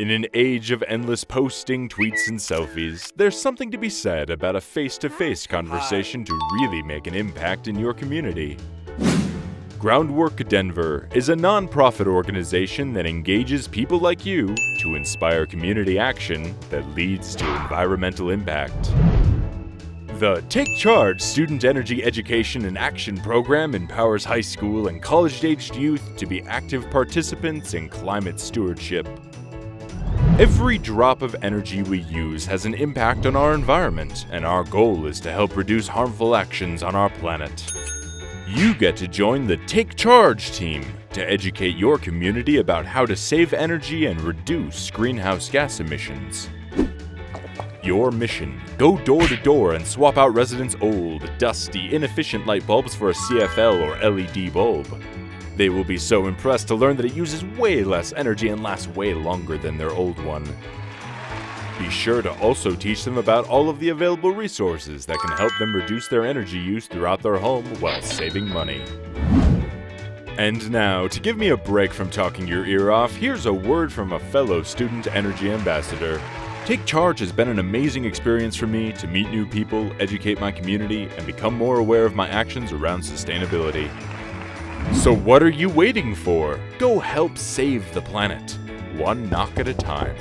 In an age of endless posting, tweets, and selfies, there's something to be said about a face to face conversation to really make an impact in your community. Groundwork Denver is a non-profit organization that engages people like you to inspire community action that leads to environmental impact. The Take Charge Student Energy Education and Action Program empowers high school and college-aged youth to be active participants in climate stewardship. Every drop of energy we use has an impact on our environment, and our goal is to help reduce harmful actions on our planet. You get to join the Take Charge team to educate your community about how to save energy and reduce greenhouse gas emissions. Your mission go door to door and swap out residents' old, dusty, inefficient light bulbs for a CFL or LED bulb. They will be so impressed to learn that it uses way less energy and lasts way longer than their old one. Be sure to also teach them about all of the available resources that can help them reduce their energy use throughout their home while saving money. And now, to give me a break from talking your ear off, here's a word from a fellow student energy ambassador. Take Charge has been an amazing experience for me to meet new people, educate my community, and become more aware of my actions around sustainability. So what are you waiting for? Go help save the planet, one knock at a time.